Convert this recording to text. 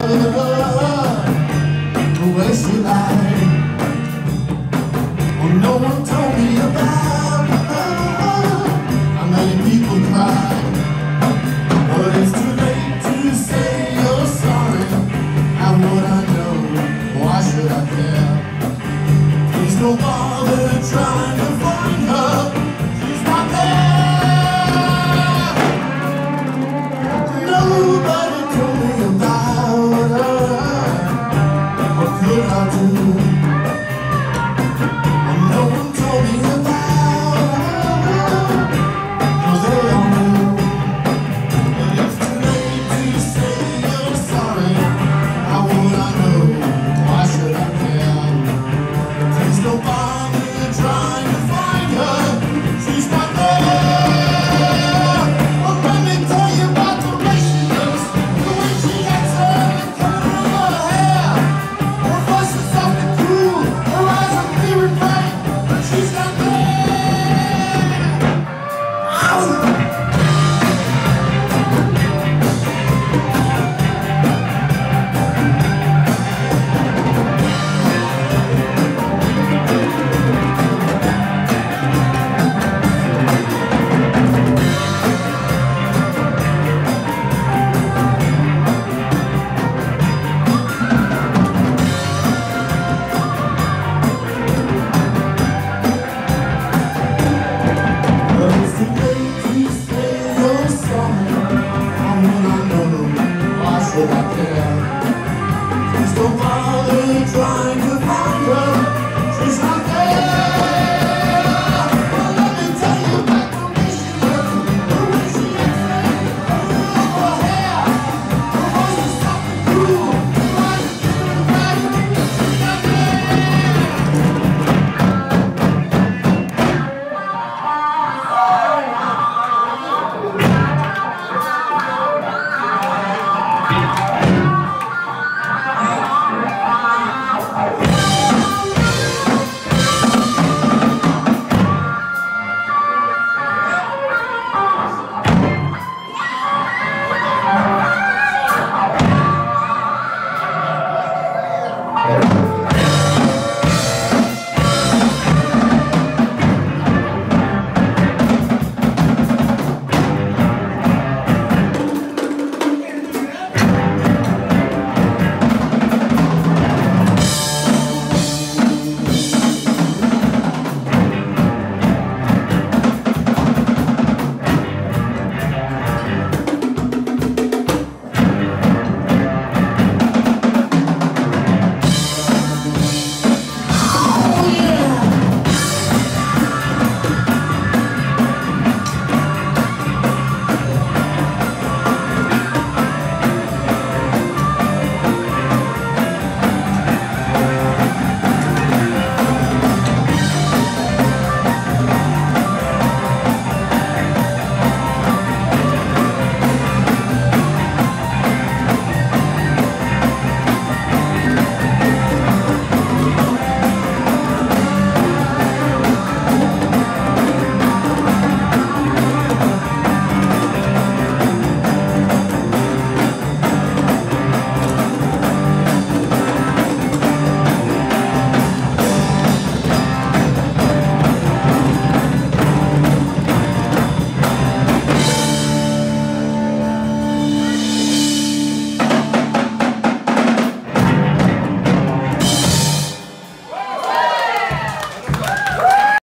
The way she Ow! Should